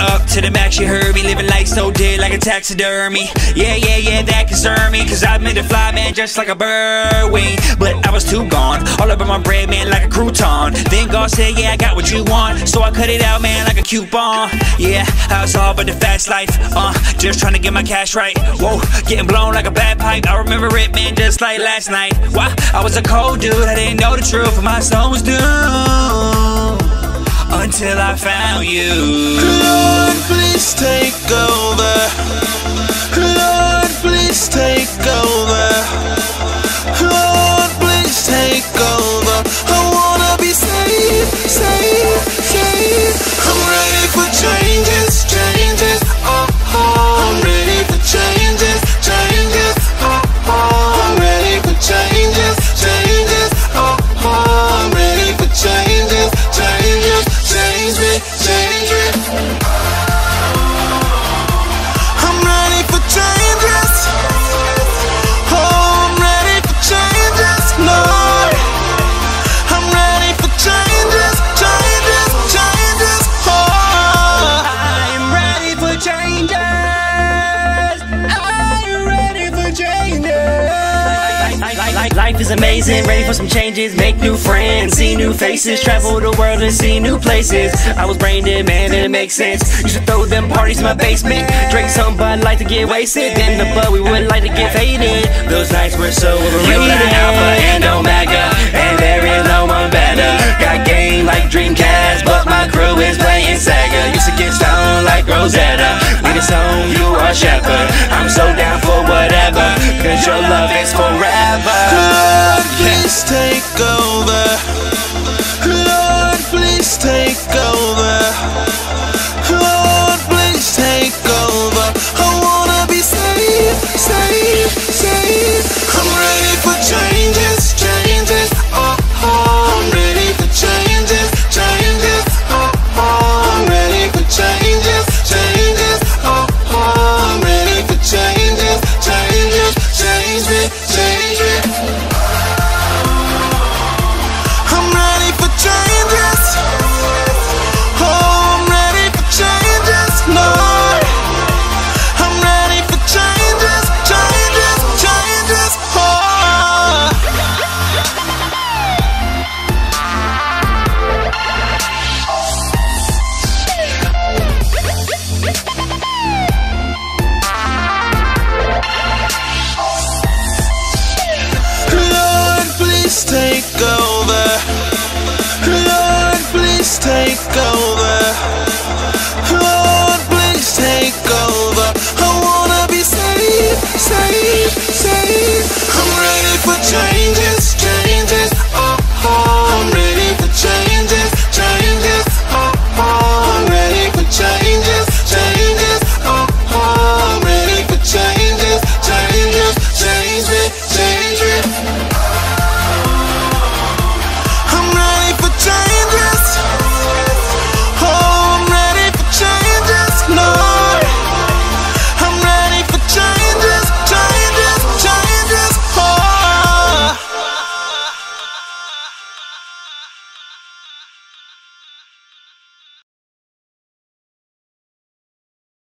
up to the max, you heard me. Living life so dead like a taxidermy. Yeah, yeah, yeah, that concern me. Cause I meant to fly, man, just like a bird wing. But I was too gone. All up in my bread, man, like a crouton. Then God said, Yeah, I got what you want. So I cut it out, man, like a coupon. Yeah, I was all but the fast life. Uh, just trying to get my cash right. Whoa, getting blown like a bad pipe. I remember it, man, just like last night. Why? I was a cold dude, I didn't know the truth, and my soul was doomed. Until I found you. Lord, please take over. Lord, please take over. Life is amazing, ready for some changes, make new friends, see new faces, travel the world and see new places. I was brain dead, man, and it makes sense. Used to throw them parties in my basement, drink some Bud Light to get wasted, then the bud we would like to get faded. Those nights were so overrated. You the alpha and omega, and there is no one better. Got game like Dreamcast, but my crew is playing Sega. Used to get stoned like Rosetta. Lead a song, you are shepherd. I'm so down for whatever, please take please